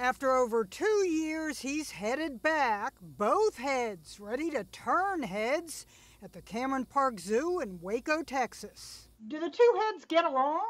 After over two years, he's headed back, both heads ready to turn heads at the Cameron Park Zoo in Waco, Texas. Do the two heads get along?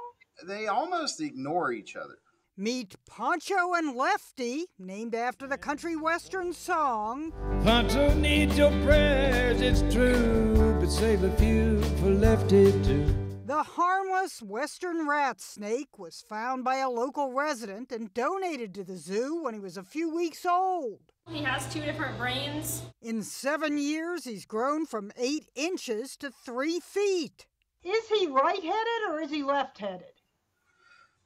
They almost ignore each other. Meet Pancho and Lefty, named after the country western song. Pancho needs your prayers, it's true, but save a few for Lefty too. The harmless western rat snake was found by a local resident and donated to the zoo when he was a few weeks old. He has two different brains. In seven years, he's grown from eight inches to three feet. Is he right headed or is he left headed?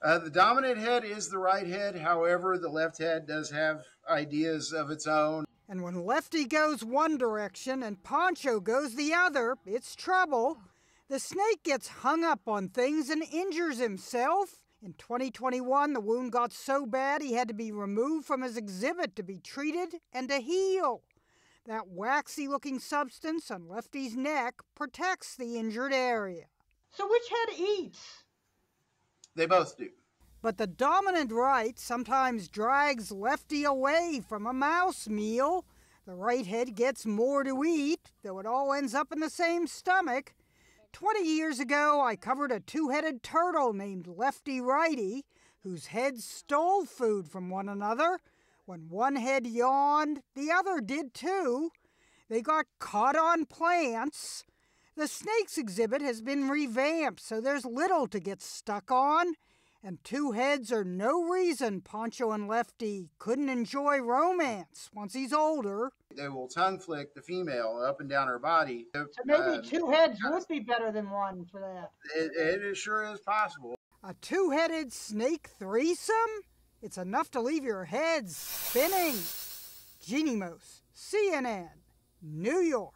Uh, the dominant head is the right head. However, the left head does have ideas of its own. And when Lefty goes one direction and Pancho goes the other, it's trouble. The snake gets hung up on things and injures himself. In 2021, the wound got so bad he had to be removed from his exhibit to be treated and to heal. That waxy looking substance on Lefty's neck protects the injured area. So which head eats? They both do. But the dominant right sometimes drags Lefty away from a mouse meal. The right head gets more to eat, though it all ends up in the same stomach. Twenty years ago, I covered a two headed turtle named Lefty Righty, whose heads stole food from one another. When one head yawned, the other did too. They got caught on plants. The snakes exhibit has been revamped, so there's little to get stuck on. And two heads are no reason Pancho and Lefty couldn't enjoy romance once he's older. They will tongue flick the female up and down her body. So maybe Uh, two heads would be better than one for that. it, it is sure is possible. A two headed snake threesome? It's enough to leave your head spinning. Jeanne Moos, CNN, New York.